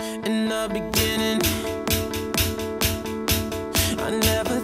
in the beginning. I never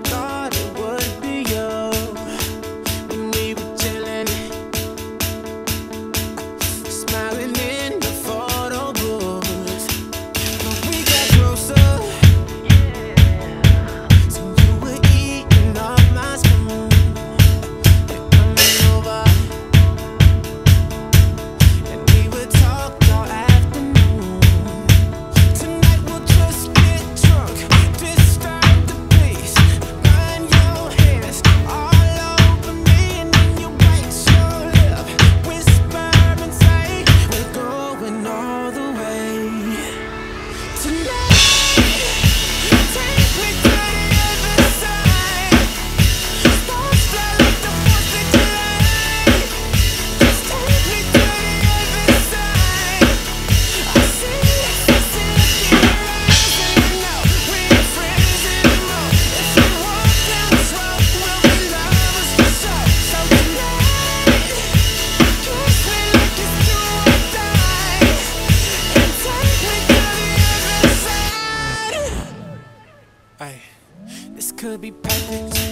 could be perfect.